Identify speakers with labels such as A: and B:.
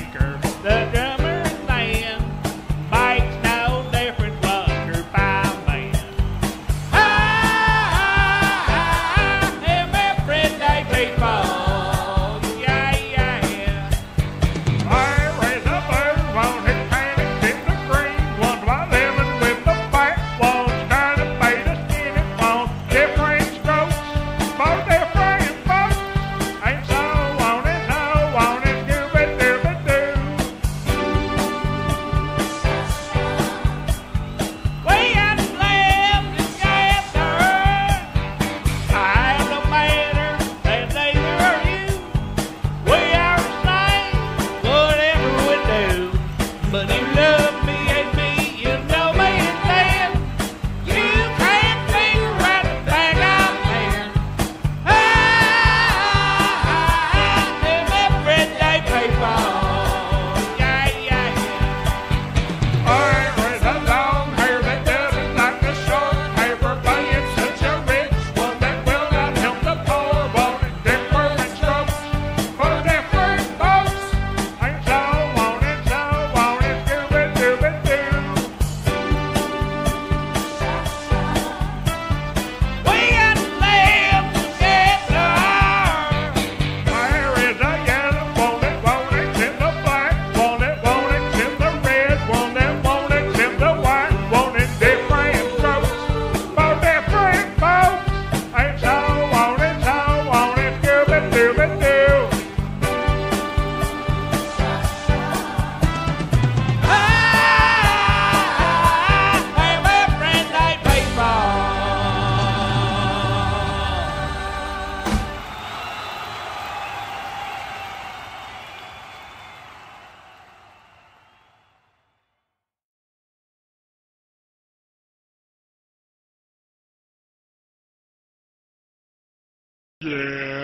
A: anchor. Yeah.